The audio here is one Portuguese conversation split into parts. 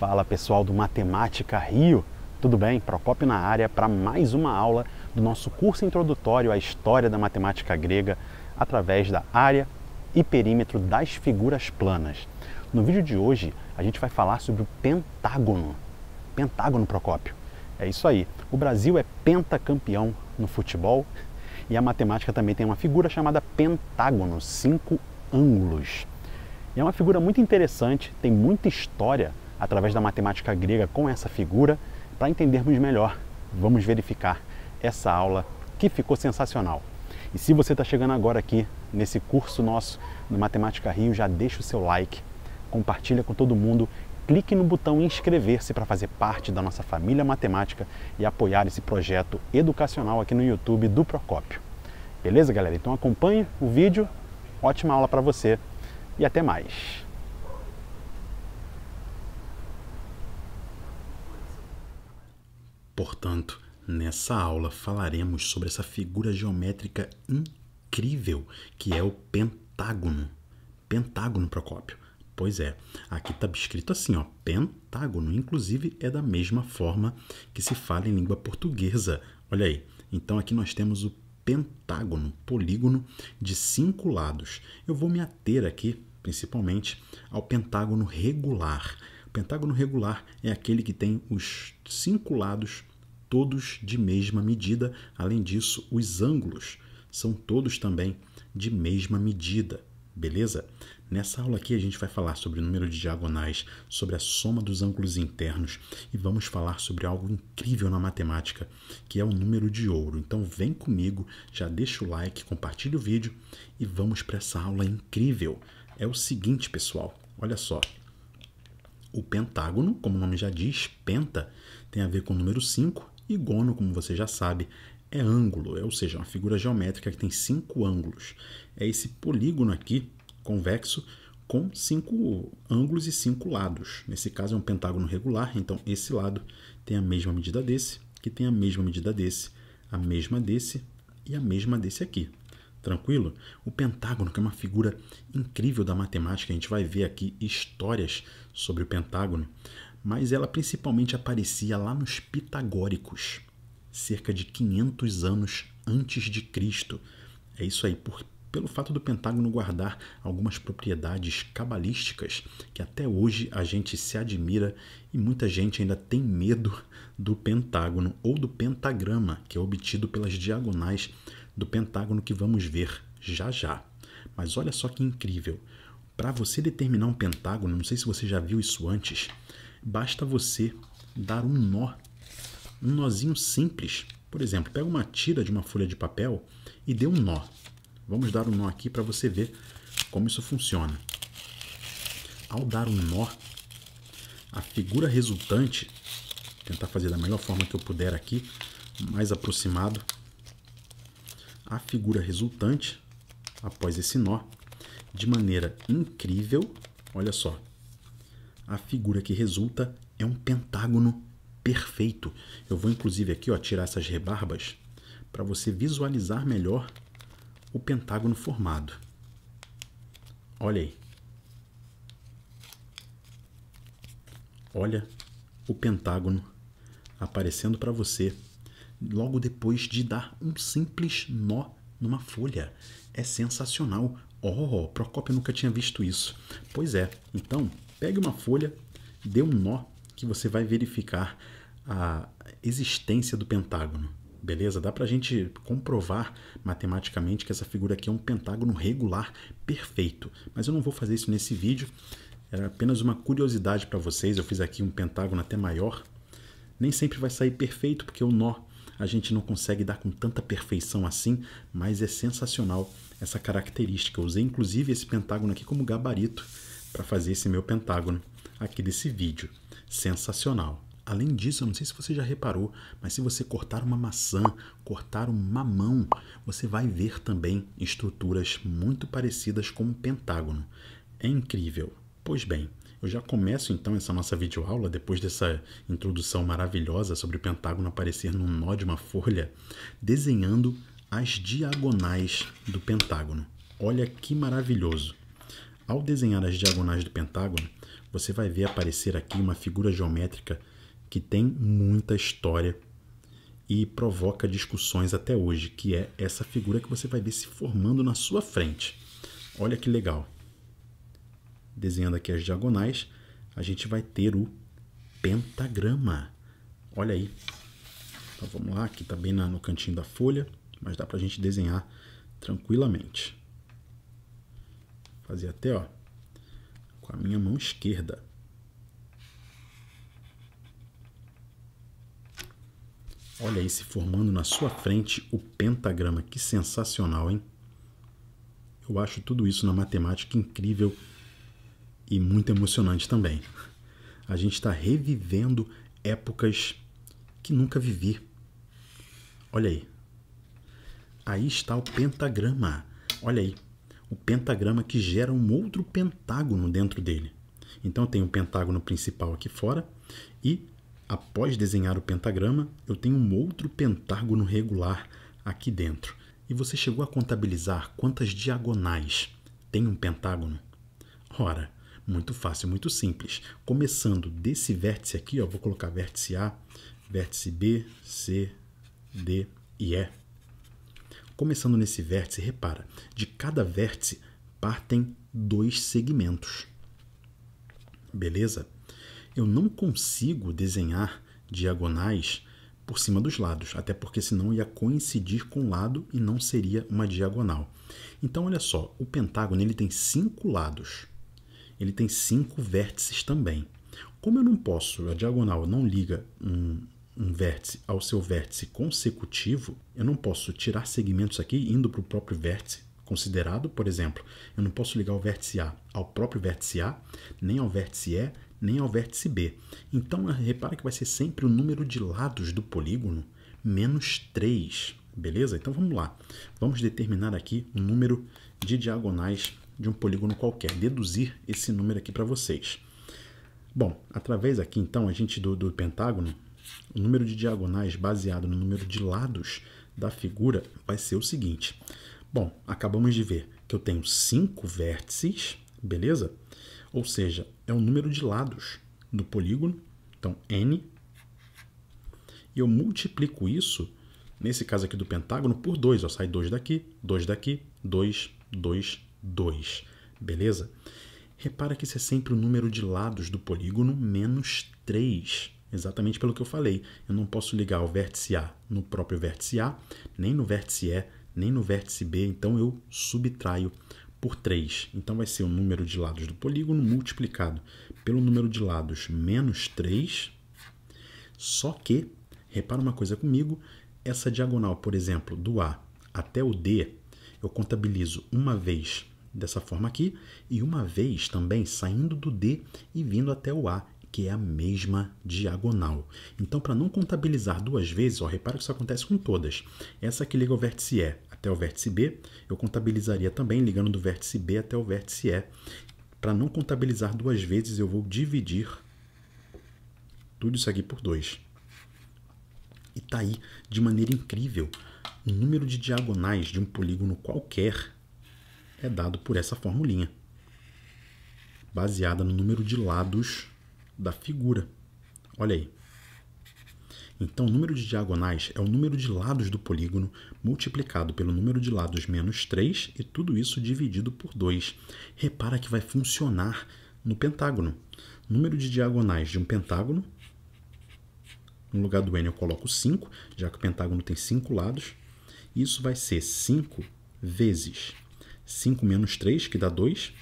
Fala pessoal do Matemática Rio, tudo bem? Procópio na área para mais uma aula do nosso curso introdutório à História da Matemática Grega através da área e perímetro das figuras planas. No vídeo de hoje a gente vai falar sobre o pentágono. Pentágono, Procópio. É isso aí. O Brasil é pentacampeão no futebol e a matemática também tem uma figura chamada pentágono, cinco ângulos. E é uma figura muito interessante, tem muita história através da matemática grega com essa figura. Para entendermos melhor, vamos verificar essa aula que ficou sensacional. E se você está chegando agora aqui nesse curso nosso do Matemática Rio, já deixa o seu like, compartilha com todo mundo, clique no botão inscrever-se para fazer parte da nossa família matemática e apoiar esse projeto educacional aqui no YouTube do Procópio. Beleza, galera? Então acompanhe o vídeo. Ótima aula para você e até mais. Portanto, nessa aula falaremos sobre essa figura geométrica incrível que é o pentágono. Pentágono, Procópio. Pois é, aqui está escrito assim, ó, pentágono. Inclusive é da mesma forma que se fala em língua portuguesa. Olha aí. Então aqui nós temos o pentágono, polígono de cinco lados. Eu vou me ater aqui, principalmente, ao pentágono regular. O pentágono regular é aquele que tem os cinco lados todos de mesma medida. Além disso, os ângulos são todos também de mesma medida. Beleza? Nessa aula aqui a gente vai falar sobre o número de diagonais, sobre a soma dos ângulos internos e vamos falar sobre algo incrível na matemática, que é o número de ouro. Então vem comigo, já deixa o like, compartilha o vídeo e vamos para essa aula incrível. É o seguinte, pessoal, olha só. O pentágono, como o nome já diz, penta, tem a ver com o número 5 e gono, como você já sabe, é ângulo, é, ou seja, uma figura geométrica que tem cinco ângulos. É esse polígono aqui, convexo, com cinco ângulos e cinco lados. Nesse caso é um pentágono regular, então esse lado tem a mesma medida desse, que tem a mesma medida desse, a mesma desse e a mesma desse aqui. Tranquilo? O pentágono, que é uma figura incrível da matemática, a gente vai ver aqui histórias sobre o pentágono, mas ela principalmente aparecia lá nos pitagóricos, cerca de 500 anos antes de Cristo. É isso aí, por, pelo fato do pentágono guardar algumas propriedades cabalísticas que até hoje a gente se admira e muita gente ainda tem medo do pentágono ou do pentagrama, que é obtido pelas diagonais do pentágono que vamos ver já já. Mas olha só que incrível. Para você determinar um pentágono, não sei se você já viu isso antes, basta você dar um nó, um nozinho simples. Por exemplo, pega uma tira de uma folha de papel e dê um nó. Vamos dar um nó aqui para você ver como isso funciona. Ao dar um nó, a figura resultante, tentar fazer da melhor forma que eu puder aqui, mais aproximado, a figura resultante, após esse nó, de maneira incrível, olha só, a figura que resulta é um pentágono perfeito. Eu vou inclusive aqui ó, tirar essas rebarbas para você visualizar melhor o pentágono formado. Olha aí. Olha o pentágono aparecendo para você logo depois de dar um simples nó numa folha. É sensacional. Oh, Procópio nunca tinha visto isso. Pois é, então pegue uma folha, dê um nó que você vai verificar a existência do pentágono. Beleza? Dá para a gente comprovar matematicamente que essa figura aqui é um pentágono regular perfeito. Mas eu não vou fazer isso nesse vídeo. Era apenas uma curiosidade para vocês. Eu fiz aqui um pentágono até maior. Nem sempre vai sair perfeito, porque o nó a gente não consegue dar com tanta perfeição assim, mas é sensacional essa característica. Eu usei inclusive esse pentágono aqui como gabarito para fazer esse meu pentágono aqui desse vídeo. Sensacional. Além disso, eu não sei se você já reparou, mas se você cortar uma maçã, cortar um mamão, você vai ver também estruturas muito parecidas com um pentágono. É incrível. Pois bem, eu já começo então essa nossa videoaula, depois dessa introdução maravilhosa sobre o pentágono aparecer num nó de uma folha, desenhando as diagonais do pentágono. Olha que maravilhoso! Ao desenhar as diagonais do pentágono, você vai ver aparecer aqui uma figura geométrica que tem muita história e provoca discussões até hoje, que é essa figura que você vai ver se formando na sua frente. Olha que legal. Desenhando aqui as diagonais, a gente vai ter o pentagrama. Olha aí. Então vamos lá, aqui está bem no cantinho da folha, mas dá para a gente desenhar tranquilamente. Fazer até ó, com a minha mão esquerda. Olha aí se formando na sua frente o pentagrama. Que sensacional, hein? Eu acho tudo isso na matemática incrível e muito emocionante também. A gente está revivendo épocas que nunca vivi. Olha aí. Aí está o pentagrama. Olha aí. O pentagrama que gera um outro pentágono dentro dele. Então tem o pentágono principal aqui fora e Após desenhar o pentagrama, eu tenho um outro pentágono regular aqui dentro. E você chegou a contabilizar quantas diagonais tem um pentágono? Ora, muito fácil, muito simples. Começando desse vértice aqui, ó, vou colocar vértice A, vértice B, C, D e E. Começando nesse vértice, repara, de cada vértice partem dois segmentos. Beleza? eu não consigo desenhar diagonais por cima dos lados, até porque senão ia coincidir com o lado e não seria uma diagonal. Então, olha só, o pentágono ele tem cinco lados, ele tem cinco vértices também. Como eu não posso, a diagonal não liga um, um vértice ao seu vértice consecutivo, eu não posso tirar segmentos aqui indo para o próprio vértice considerado, por exemplo, eu não posso ligar o vértice A ao próprio vértice A, nem ao vértice E, nem ao vértice B. Então, repara que vai ser sempre o número de lados do polígono menos 3, beleza? Então, vamos lá. Vamos determinar aqui o número de diagonais de um polígono qualquer, deduzir esse número aqui para vocês. Bom, através aqui, então, a gente do, do pentágono, o número de diagonais baseado no número de lados da figura vai ser o seguinte. Bom, acabamos de ver que eu tenho cinco vértices, beleza? Ou seja, é o número de lados do polígono, então n, e eu multiplico isso, nesse caso aqui do pentágono, por 2. Sai 2 daqui, 2 daqui, 2, 2, 2. Beleza? Repara que isso é sempre o número de lados do polígono menos 3. Exatamente pelo que eu falei. Eu não posso ligar o vértice A no próprio vértice A, nem no vértice E, nem no vértice B. Então eu subtraio por 3. Então vai ser o número de lados do polígono multiplicado pelo número de lados menos 3. Só que, repara uma coisa comigo, essa diagonal, por exemplo, do A até o D, eu contabilizo uma vez dessa forma aqui e uma vez também saindo do D e vindo até o A, que é a mesma diagonal. Então, para não contabilizar duas vezes, ó, repara que isso acontece com todas. Essa que liga o vértice E até o vértice B, eu contabilizaria também ligando do vértice B até o vértice E. Para não contabilizar duas vezes, eu vou dividir tudo isso aqui por 2. E está aí, de maneira incrível, o número de diagonais de um polígono qualquer é dado por essa formulinha, baseada no número de lados da figura. Olha aí. Então, o número de diagonais é o número de lados do polígono multiplicado pelo número de lados menos 3 e tudo isso dividido por 2. Repara que vai funcionar no pentágono. Número de diagonais de um pentágono, no lugar do n eu coloco 5, já que o pentágono tem 5 lados. Isso vai ser 5 vezes 5 menos 3, que dá 2,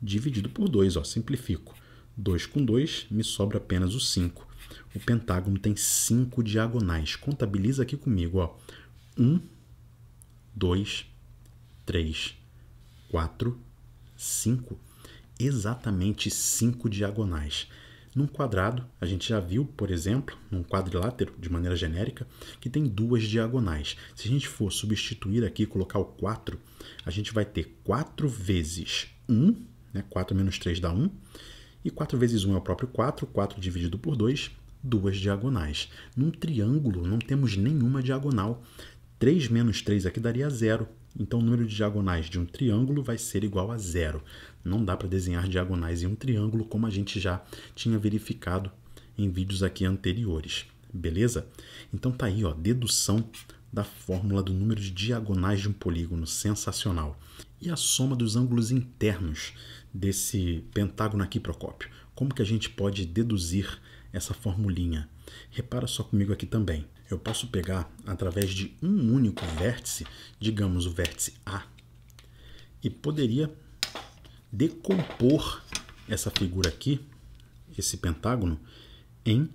dividido por 2. Ó, simplifico. 2 com 2, me sobra apenas o 5 o pentágono tem cinco diagonais. Contabiliza aqui comigo, ó. Um, dois, três, quatro, cinco. Exatamente cinco diagonais. Num quadrado, a gente já viu, por exemplo, num quadrilátero, de maneira genérica, que tem duas diagonais. Se a gente for substituir aqui, colocar o 4, a gente vai ter 4 vezes 1, né? 4 menos 3 dá 1, e 4 vezes 1 é o próprio 4, 4 dividido por 2, duas diagonais. Num triângulo não temos nenhuma diagonal. 3 menos 3 aqui daria 0. Então, o número de diagonais de um triângulo vai ser igual a zero. Não dá para desenhar diagonais em um triângulo, como a gente já tinha verificado em vídeos aqui anteriores. Beleza? Então tá aí, ó, dedução da fórmula do número de diagonais de um polígono, sensacional. E a soma dos ângulos internos desse pentágono aqui, Procópio. Como que a gente pode deduzir essa formulinha? Repara só comigo aqui também. Eu posso pegar através de um único vértice, digamos o vértice A, e poderia decompor essa figura aqui, esse pentágono, em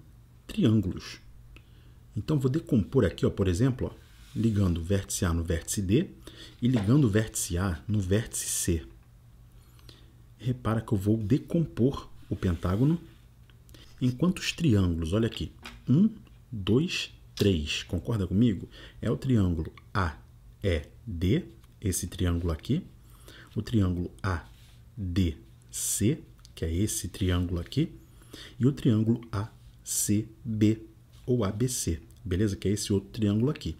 triângulos. Então vou decompor aqui, ó, por exemplo, ó, ligando o vértice A no vértice D e ligando o vértice A no vértice C. Repara que eu vou decompor o pentágono em quantos triângulos? Olha aqui. Um, dois, três. Concorda comigo? É o triângulo AED, esse triângulo aqui. O triângulo ADC, que é esse triângulo aqui. E o triângulo ACB, ou ABC, beleza? Que é esse outro triângulo aqui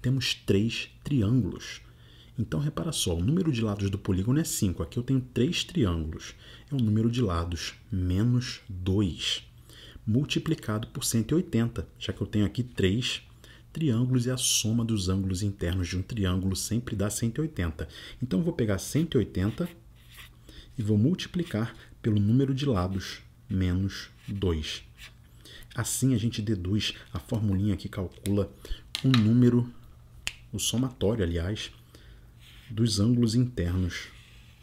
temos três triângulos. Então, repara só, o número de lados do polígono é 5. Aqui eu tenho três triângulos. É o número de lados menos 2, multiplicado por 180, já que eu tenho aqui três triângulos e a soma dos ângulos internos de um triângulo sempre dá 180. Então, eu vou pegar 180 e vou multiplicar pelo número de lados menos 2. Assim, a gente deduz a formulinha que calcula o número o somatório, aliás, dos ângulos internos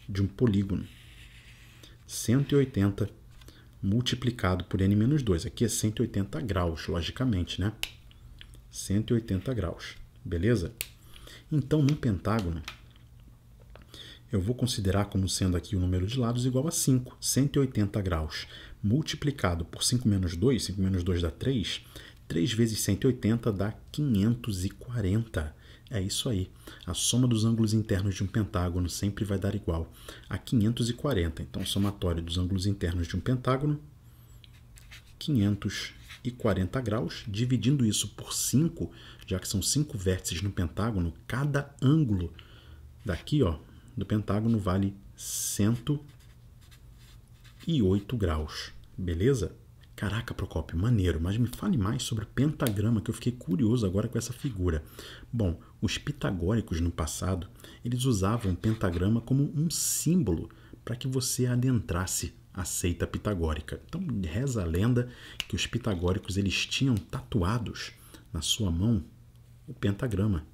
de um polígono. 180 multiplicado por n menos 2. Aqui é 180 graus, logicamente, né? 180 graus, beleza? Então, num pentágono, eu vou considerar como sendo aqui o número de lados igual a 5, 180 graus, multiplicado por 5 menos 2, 5 menos 2 dá 3, 3 vezes 180 dá 540. É isso aí. A soma dos ângulos internos de um pentágono sempre vai dar igual a 540. Então, somatório dos ângulos internos de um pentágono, 540 graus. Dividindo isso por 5, já que são 5 vértices no pentágono, cada ângulo daqui ó, do pentágono vale 108 graus. Beleza? Caraca, Procópio, maneiro, mas me fale mais sobre o pentagrama que eu fiquei curioso agora com essa figura. Bom, os pitagóricos no passado, eles usavam o pentagrama como um símbolo para que você adentrasse a seita pitagórica. Então, reza a lenda que os pitagóricos eles tinham tatuados na sua mão o pentagrama.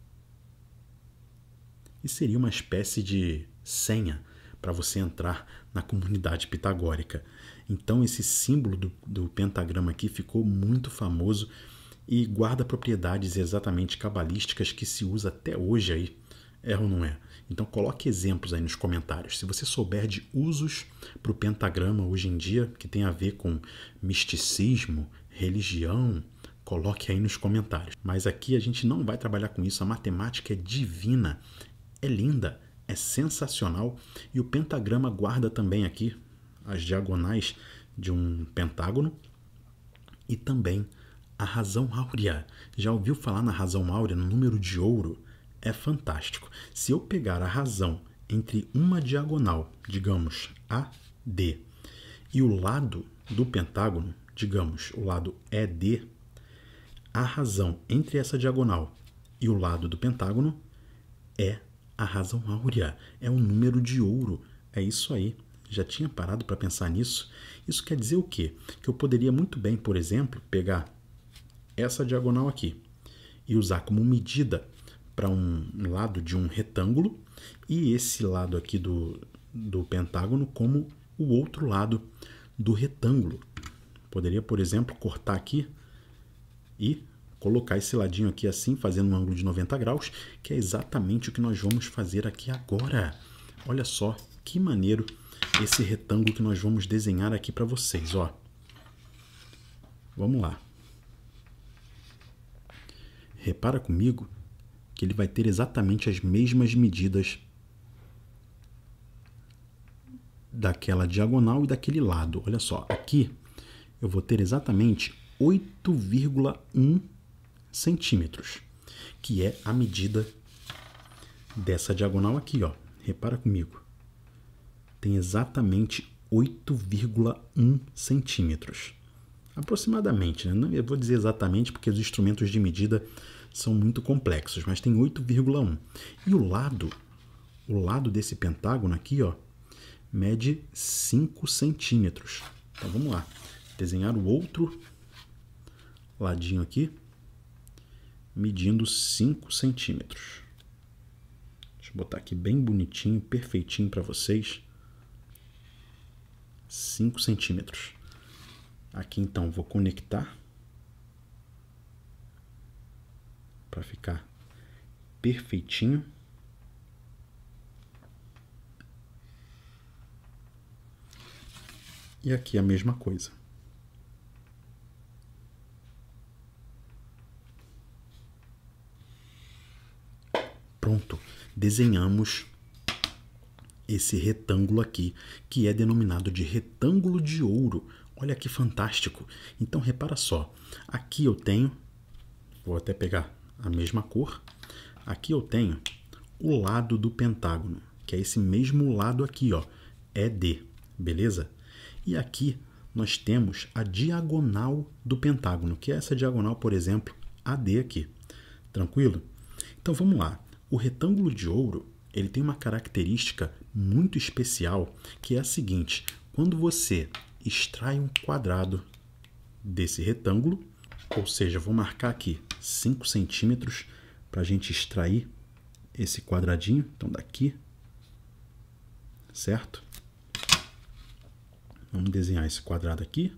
E seria uma espécie de senha para você entrar na comunidade pitagórica. Então, esse símbolo do, do pentagrama aqui ficou muito famoso e guarda propriedades exatamente cabalísticas que se usa até hoje aí. É ou não é? Então coloque exemplos aí nos comentários. Se você souber de usos para o pentagrama hoje em dia, que tem a ver com misticismo, religião, coloque aí nos comentários. Mas aqui a gente não vai trabalhar com isso. A matemática é divina, é linda, é sensacional e o pentagrama guarda também aqui as diagonais de um pentágono e também a razão áurea. Já ouviu falar na razão áurea, no número de ouro? É fantástico. Se eu pegar a razão entre uma diagonal, digamos AD, e o lado do pentágono, digamos o lado ED, a razão entre essa diagonal e o lado do pentágono é a razão áurea, é um número de ouro. É isso aí. Já tinha parado para pensar nisso? Isso quer dizer o quê? Que eu poderia muito bem, por exemplo, pegar essa diagonal aqui e usar como medida para um lado de um retângulo e esse lado aqui do, do pentágono como o outro lado do retângulo. Poderia, por exemplo, cortar aqui e colocar esse ladinho aqui assim, fazendo um ângulo de 90 graus, que é exatamente o que nós vamos fazer aqui agora. Olha só que maneiro esse retângulo que nós vamos desenhar aqui para vocês, ó. Vamos lá. Repara comigo que ele vai ter exatamente as mesmas medidas daquela diagonal e daquele lado. Olha só, aqui eu vou ter exatamente 8,1 centímetros, que é a medida dessa diagonal aqui, ó. Repara comigo. Tem exatamente 8,1 centímetros. Aproximadamente, né? eu vou dizer exatamente porque os instrumentos de medida são muito complexos, mas tem 8,1. E o lado, o lado desse pentágono aqui, ó, mede 5 centímetros. Então vamos lá, desenhar o outro ladinho aqui, medindo 5 centímetros. Deixa eu botar aqui bem bonitinho, perfeitinho para vocês. 5 centímetros. Aqui então vou conectar para ficar perfeitinho. E aqui a mesma coisa. Pronto, desenhamos esse retângulo aqui, que é denominado de retângulo de ouro. Olha que fantástico. Então repara só, aqui eu tenho, vou até pegar a mesma cor. Aqui eu tenho o lado do pentágono, que é esse mesmo lado aqui, ó, ED, beleza? E aqui nós temos a diagonal do pentágono, que é essa diagonal, por exemplo, AD aqui. Tranquilo? Então vamos lá. O retângulo de ouro, ele tem uma característica muito especial, que é a seguinte: quando você extrai um quadrado desse retângulo, ou seja, vou marcar aqui 5 centímetros para a gente extrair esse quadradinho. Então, daqui, certo? Vamos desenhar esse quadrado aqui.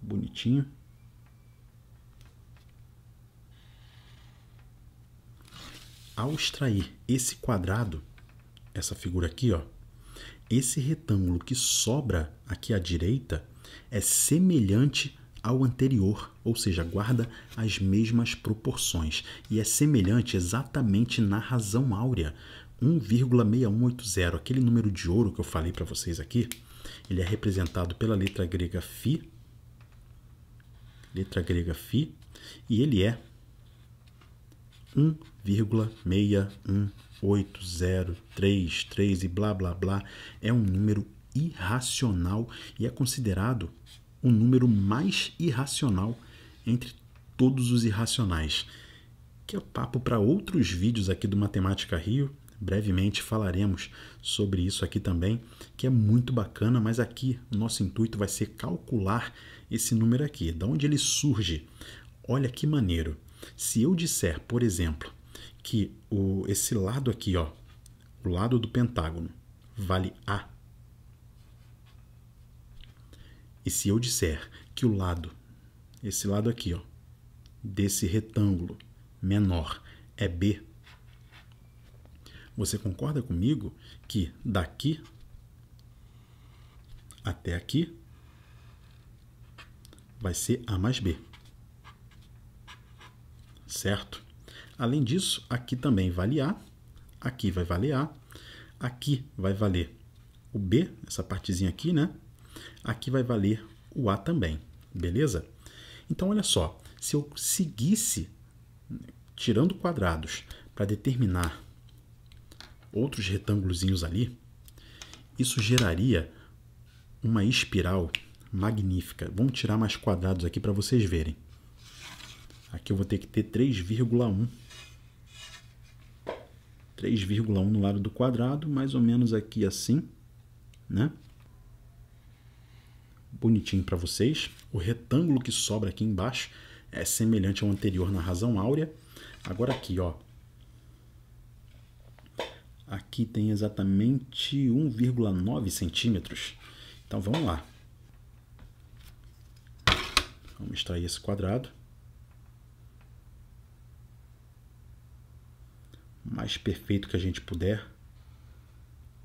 Bonitinho. Ao extrair esse quadrado, essa figura aqui, ó, esse retângulo que sobra aqui à direita é semelhante ao anterior, ou seja, guarda as mesmas proporções. E é semelhante exatamente na razão áurea, 1,6180, aquele número de ouro que eu falei para vocês aqui, ele é representado pela letra grega Φ, letra grega Φ, e ele é 1,61803 e blá blá blá, é um número irracional e é considerado o número mais irracional entre todos os irracionais. Que é papo para outros vídeos aqui do Matemática Rio. Brevemente falaremos sobre isso aqui também, que é muito bacana, mas aqui o nosso intuito vai ser calcular esse número aqui, de onde ele surge. Olha que maneiro. Se eu disser, por exemplo, que o, esse lado aqui, ó, o lado do pentágono, vale A e se eu disser que o lado, esse lado aqui, ó, desse retângulo menor é B, você concorda comigo que daqui até aqui vai ser A mais B. Certo? Além disso, aqui também vale A, aqui vai valer A, aqui vai valer o B, essa partezinha aqui, né? aqui vai valer o A também, beleza? Então, olha só, se eu seguisse tirando quadrados para determinar outros retângulos ali, isso geraria uma espiral magnífica. Vamos tirar mais quadrados aqui para vocês verem. Aqui eu vou ter que ter 3,1. 3,1 no lado do quadrado, mais ou menos aqui assim, né? bonitinho para vocês. O retângulo que sobra aqui embaixo é semelhante ao anterior na razão áurea. Agora aqui, ó. Aqui tem exatamente 1,9 centímetros. Então vamos lá. Vamos extrair esse quadrado. Mais perfeito que a gente puder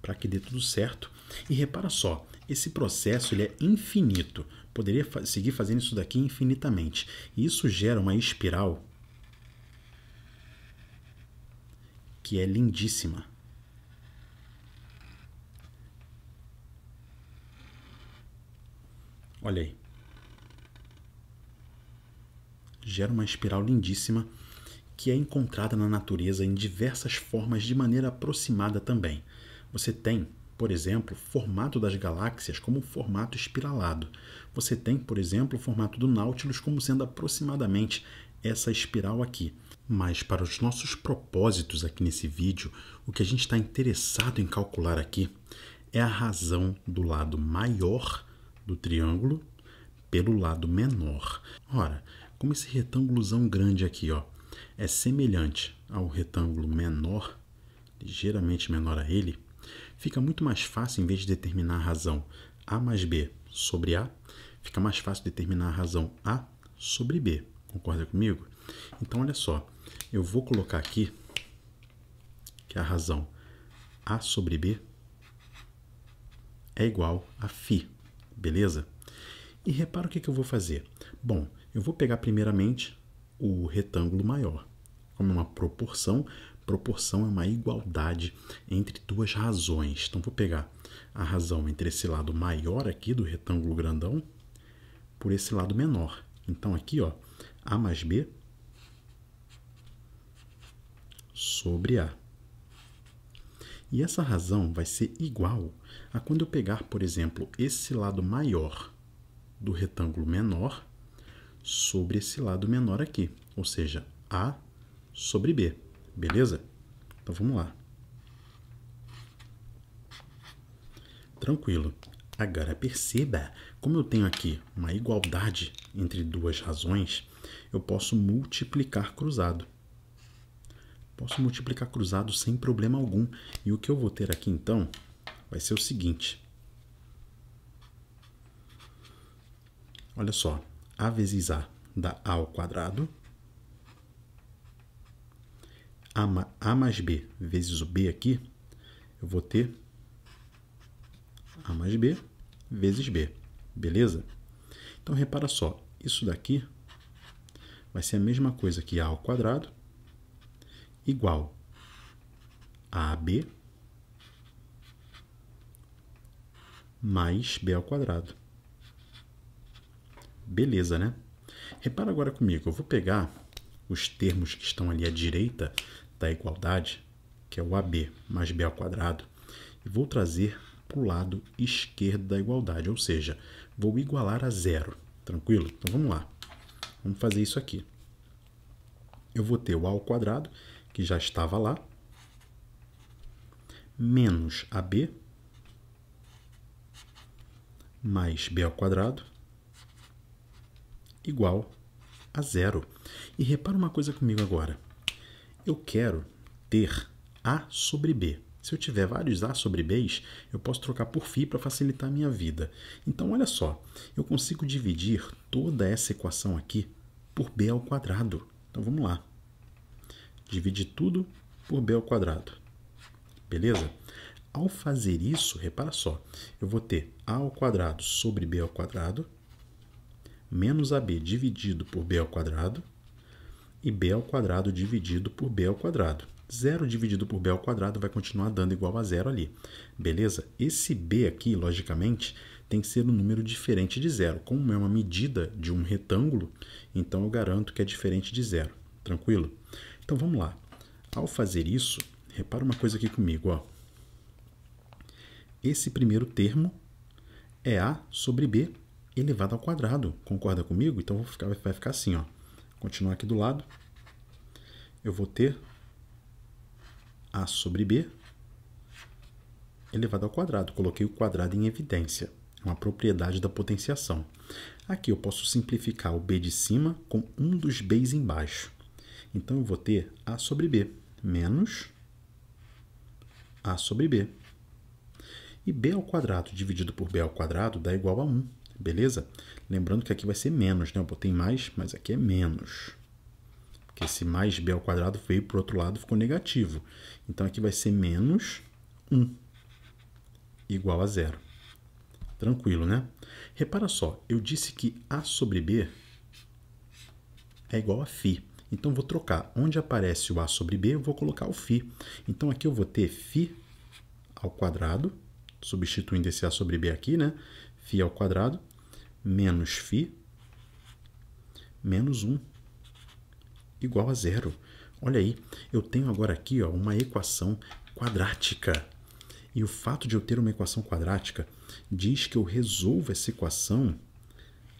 para que dê tudo certo. E repara só, esse processo ele é infinito. Poderia fa seguir fazendo isso daqui infinitamente. E isso gera uma espiral que é lindíssima. Olha aí. Gera uma espiral lindíssima que é encontrada na natureza em diversas formas de maneira aproximada também. Você tem, por exemplo, formato das galáxias como formato espiralado. Você tem, por exemplo, o formato do Nautilus como sendo aproximadamente essa espiral aqui. Mas para os nossos propósitos aqui nesse vídeo, o que a gente está interessado em calcular aqui é a razão do lado maior do triângulo pelo lado menor. Ora, como esse retângulozão grande aqui ó, é semelhante ao retângulo menor, ligeiramente menor a ele, fica muito mais fácil, em vez de determinar a razão A mais B sobre A, fica mais fácil determinar a razão A sobre B. Concorda comigo? Então, olha só, eu vou colocar aqui que a razão A sobre B é igual a φ, beleza? E repara o que, que eu vou fazer. Bom, eu vou pegar primeiramente o retângulo maior. Como uma proporção, proporção é uma igualdade entre duas razões. Então, vou pegar a razão entre esse lado maior aqui do retângulo grandão por esse lado menor. Então, aqui, ó, A mais B sobre A. E essa razão vai ser igual a quando eu pegar, por exemplo, esse lado maior do retângulo menor sobre esse lado menor aqui, ou seja, A sobre B, beleza? Então vamos lá. Tranquilo. Agora perceba, como eu tenho aqui uma igualdade entre duas razões, eu posso multiplicar cruzado. Posso multiplicar cruzado sem problema algum. E o que eu vou ter aqui então vai ser o seguinte. Olha só, A vezes A dá A ao quadrado. A, a mais B vezes o B aqui, eu vou ter A mais B vezes B, beleza? Então, repara só, isso daqui vai ser a mesma coisa que A ao quadrado igual a AB mais B ao quadrado. Beleza, né? Repara agora comigo, eu vou pegar os termos que estão ali à direita da igualdade, que é o AB mais B ao quadrado, e vou trazer para o lado esquerdo da igualdade, ou seja, vou igualar a zero. Tranquilo? Então vamos lá. Vamos fazer isso aqui. Eu vou ter o A ao quadrado que já estava lá, menos AB mais B ao quadrado igual a zero. E repara uma coisa comigo agora. Eu quero ter A sobre B. Se eu tiver vários A sobre B's, eu posso trocar por φ para facilitar a minha vida. Então, olha só, eu consigo dividir toda essa equação aqui por B ao quadrado. Então, vamos lá. Divide tudo por b ao quadrado. Beleza? Ao fazer isso, repara só, eu vou ter a ao quadrado sobre b ao quadrado menos ab dividido por b ao quadrado e b ao quadrado dividido por b ao quadrado. Zero dividido por b ao quadrado vai continuar dando igual a zero ali. Beleza? Esse b aqui, logicamente, tem que ser um número diferente de zero. Como é uma medida de um retângulo, então eu garanto que é diferente de zero. Tranquilo? Então vamos lá. Ao fazer isso, repara uma coisa aqui comigo. Ó. Esse primeiro termo é A sobre B elevado ao quadrado. Concorda comigo? Então ficar, vai ficar assim. Ó. Continuar aqui do lado. Eu vou ter A sobre B elevado ao quadrado. Coloquei o quadrado em evidência. É uma propriedade da potenciação. Aqui eu posso simplificar o B de cima com um dos B's embaixo. Então, eu vou ter A sobre B menos A sobre B. E B ao quadrado dividido por B ao quadrado dá igual a 1, beleza? Lembrando que aqui vai ser menos, né? Eu botei mais, mas aqui é menos. Porque esse mais B ao quadrado veio para o outro lado ficou negativo. Então, aqui vai ser menos 1 igual a zero. Tranquilo, né? Repara só, eu disse que A sobre B é igual a φ. Então, vou trocar. Onde aparece o A sobre B, eu vou colocar o φ. Então, aqui eu vou ter φ ao quadrado, substituindo esse A sobre B aqui, né? φ ao quadrado, menos φ, menos 1, igual a zero. Olha aí, eu tenho agora aqui ó, uma equação quadrática. E o fato de eu ter uma equação quadrática diz que eu resolvo essa equação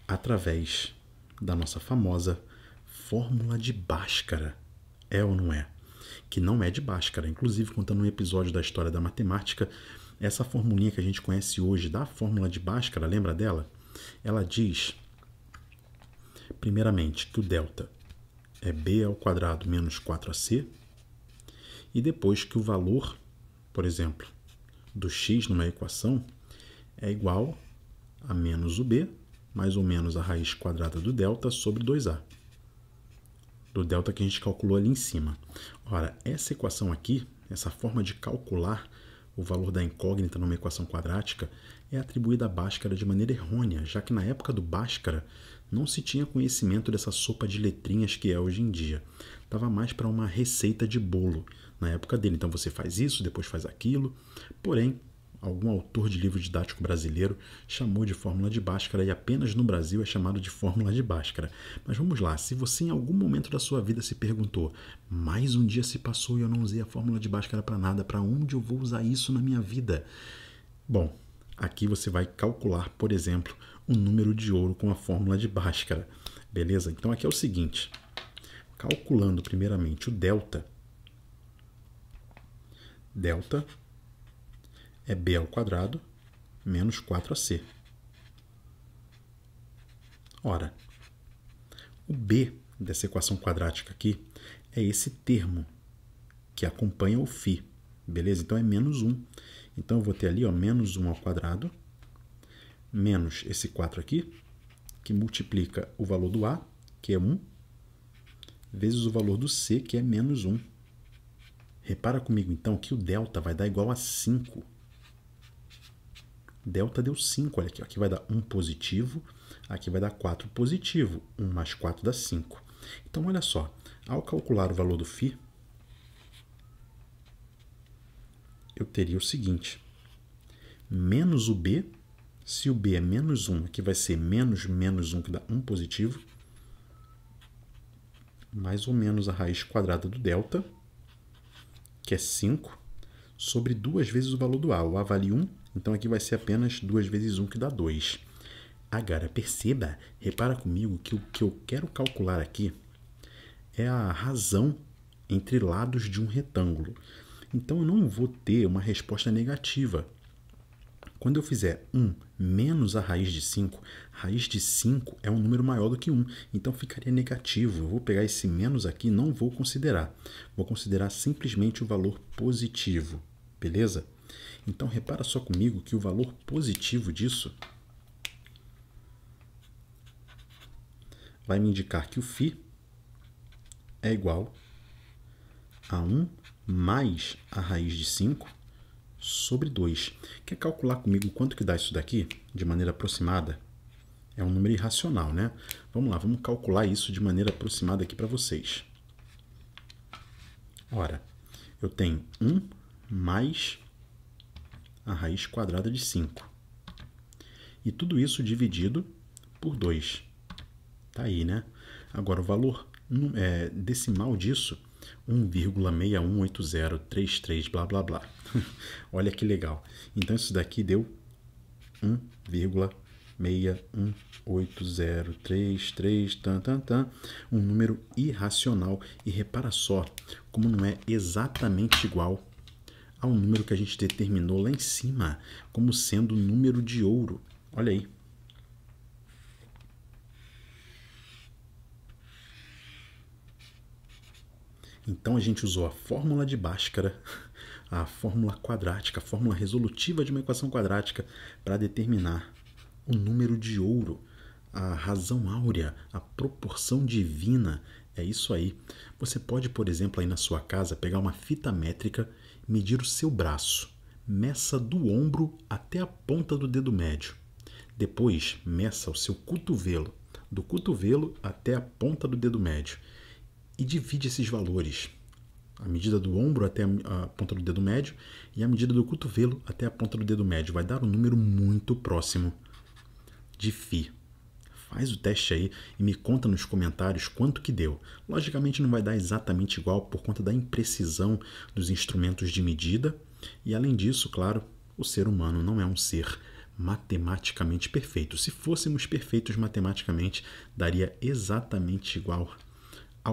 através da nossa famosa fórmula de Bhaskara. É ou não é? Que não é de Bhaskara. Inclusive, contando um episódio da história da matemática, essa formulinha que a gente conhece hoje da fórmula de Bhaskara, lembra dela? Ela diz, primeiramente, que o delta é b ao quadrado menos 4ac, e depois que o valor, por exemplo, do x numa equação é igual a menos o b, mais ou menos a raiz quadrada do delta sobre 2a. Do delta que a gente calculou ali em cima. Ora, essa equação aqui, essa forma de calcular o valor da incógnita numa equação quadrática, é atribuída a Bhaskara de maneira errônea, já que na época do Bhaskara não se tinha conhecimento dessa sopa de letrinhas que é hoje em dia. Estava mais para uma receita de bolo na época dele. Então você faz isso, depois faz aquilo. Porém, algum autor de livro didático brasileiro chamou de fórmula de Bhaskara e apenas no Brasil é chamado de fórmula de Bhaskara. Mas vamos lá, se você em algum momento da sua vida se perguntou, mais um dia se passou e eu não usei a fórmula de Bhaskara para nada, para onde eu vou usar isso na minha vida? Bom, aqui você vai calcular, por exemplo, um número de ouro com a fórmula de Bhaskara. Beleza? Então aqui é o seguinte, calculando primeiramente o delta, delta é b ao quadrado menos 4ac. Ora, o b dessa equação quadrática aqui é esse termo que acompanha o φ, beleza? Então é menos 1. Então eu vou ter ali ó, menos 1 ao quadrado menos esse 4 aqui, que multiplica o valor do A, que é 1, vezes o valor do C, que é menos 1. Repara comigo, então, que o delta vai dar igual a 5. Delta deu 5, olha aqui. Aqui vai dar 1 positivo, aqui vai dar 4 positivo. 1 mais 4 dá 5. Então, olha só, ao calcular o valor do φ, eu teria o seguinte, menos o b se o b é menos 1, aqui vai ser menos menos 1, que dá 1 positivo, mais ou menos a raiz quadrada do delta, que é 5, sobre duas vezes o valor do a. O a vale 1, então aqui vai ser apenas 2 vezes 1, que dá 2. Agora, perceba, repara comigo que o que eu quero calcular aqui é a razão entre lados de um retângulo. Então, eu não vou ter uma resposta negativa, quando eu fizer 1 menos a raiz de 5, raiz de 5 é um número maior do que 1, então ficaria negativo. Eu vou pegar esse menos aqui não vou considerar. Vou considerar simplesmente o valor positivo, beleza? Então repara só comigo que o valor positivo disso vai me indicar que o φ é igual a 1 mais a raiz de 5 sobre 2. Quer calcular comigo quanto que dá isso daqui de maneira aproximada? É um número irracional, né? Vamos lá, vamos calcular isso de maneira aproximada aqui para vocês. Ora, eu tenho 1 mais a raiz quadrada de 5. E tudo isso dividido por 2. Tá aí, né? Agora, o valor é, decimal disso 1,618033 blá blá blá. Olha que legal. Então isso daqui deu 1,618033 tan tan tan, um número irracional e repara só como não é exatamente igual ao número que a gente determinou lá em cima como sendo número de ouro. Olha aí. Então a gente usou a fórmula de Bhaskara, a fórmula quadrática, a fórmula resolutiva de uma equação quadrática para determinar o número de ouro, a razão áurea, a proporção divina. É isso aí. Você pode, por exemplo, aí na sua casa, pegar uma fita métrica, medir o seu braço, meça do ombro até a ponta do dedo médio. Depois, meça o seu cotovelo, do cotovelo até a ponta do dedo médio e divide esses valores. A medida do ombro até a ponta do dedo médio e a medida do cotovelo até a ponta do dedo médio vai dar um número muito próximo de φ. Faz o teste aí e me conta nos comentários quanto que deu. Logicamente não vai dar exatamente igual por conta da imprecisão dos instrumentos de medida e além disso, claro, o ser humano não é um ser matematicamente perfeito. Se fôssemos perfeitos matematicamente, daria exatamente igual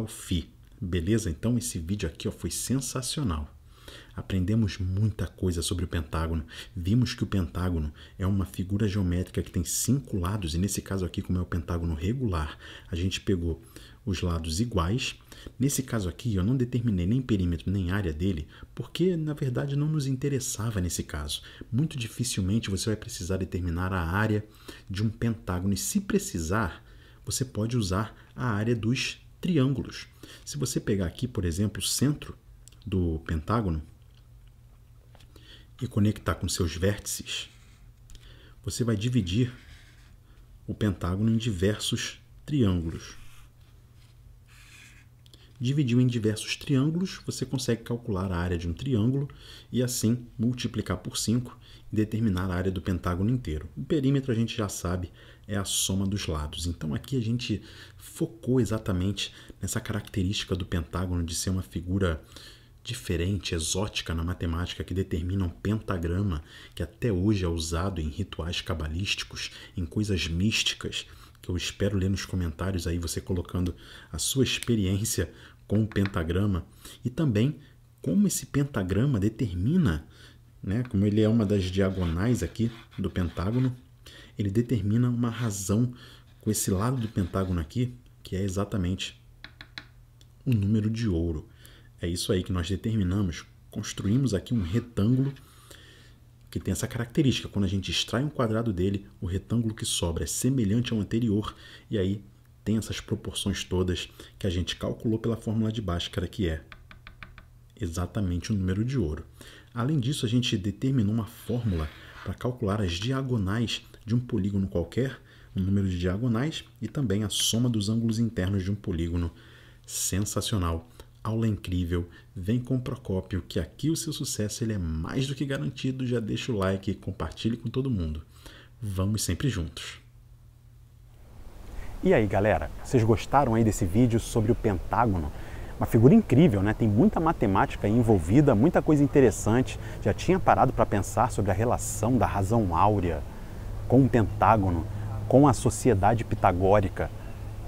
φ. Beleza? Então esse vídeo aqui ó, foi sensacional. Aprendemos muita coisa sobre o pentágono. Vimos que o pentágono é uma figura geométrica que tem cinco lados, e nesse caso aqui, como é o pentágono regular, a gente pegou os lados iguais. Nesse caso aqui, eu não determinei nem perímetro nem área dele, porque na verdade não nos interessava nesse caso. Muito dificilmente você vai precisar determinar a área de um pentágono, e se precisar, você pode usar a área dos triângulos. Se você pegar aqui, por exemplo, o centro do pentágono e conectar com seus vértices, você vai dividir o pentágono em diversos triângulos. Dividiu em diversos triângulos, você consegue calcular a área de um triângulo e assim multiplicar por 5 e determinar a área do pentágono inteiro. O perímetro a gente já sabe é a soma dos lados. Então aqui a gente focou exatamente nessa característica do pentágono de ser uma figura diferente, exótica na matemática que determina um pentagrama que até hoje é usado em rituais cabalísticos, em coisas místicas, que eu espero ler nos comentários aí você colocando a sua experiência com o pentagrama e também como esse pentagrama determina, né, como ele é uma das diagonais aqui do pentágono, ele determina uma razão com esse lado do pentágono aqui, que é exatamente o número de ouro. É isso aí que nós determinamos. Construímos aqui um retângulo que tem essa característica. Quando a gente extrai um quadrado dele, o retângulo que sobra é semelhante ao anterior e aí tem essas proporções todas que a gente calculou pela fórmula de Bhaskara, que é exatamente o número de ouro. Além disso, a gente determinou uma fórmula para calcular as diagonais de um polígono qualquer, o número de diagonais e também a soma dos ângulos internos de um polígono. Sensacional! aula incrível, vem com o Procópio, que aqui o seu sucesso ele é mais do que garantido. Já deixa o like e compartilhe com todo mundo. Vamos sempre juntos. E aí, galera, vocês gostaram aí desse vídeo sobre o pentágono? Uma figura incrível, né? Tem muita matemática envolvida, muita coisa interessante. Já tinha parado para pensar sobre a relação da razão áurea com o pentágono, com a sociedade pitagórica.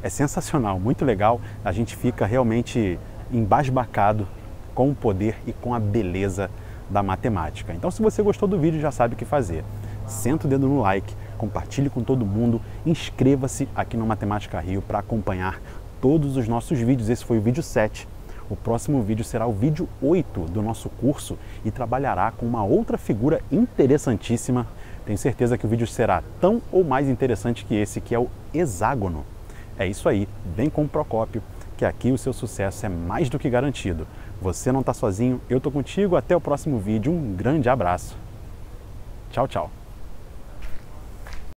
É sensacional, muito legal. A gente fica realmente embasbacado com o poder e com a beleza da matemática. Então, se você gostou do vídeo, já sabe o que fazer. Senta o dedo no like, compartilhe com todo mundo, inscreva-se aqui no Matemática Rio para acompanhar todos os nossos vídeos. Esse foi o vídeo 7. O próximo vídeo será o vídeo 8 do nosso curso e trabalhará com uma outra figura interessantíssima. Tenho certeza que o vídeo será tão ou mais interessante que esse, que é o hexágono. É isso aí, vem com o Procópio que aqui o seu sucesso é mais do que garantido. Você não está sozinho, eu estou contigo. Até o próximo vídeo. Um grande abraço. Tchau, tchau.